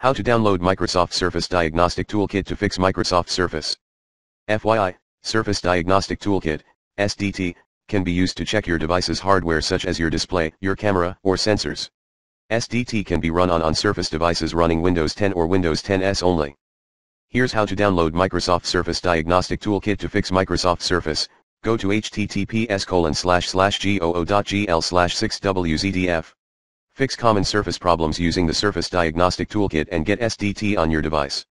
How to download Microsoft Surface Diagnostic Toolkit to fix Microsoft Surface. FYI, Surface Diagnostic Toolkit, SDT, can be used to check your device's hardware such as your display, your camera, or sensors. SDT can be run on on Surface devices running Windows 10 or Windows 10S only. Here's how to download Microsoft Surface Diagnostic Toolkit to fix Microsoft Surface. Go to https://goo.gl/6wzdf. Fix common Surface problems using the Surface Diagnostic Toolkit and get SDT on your device.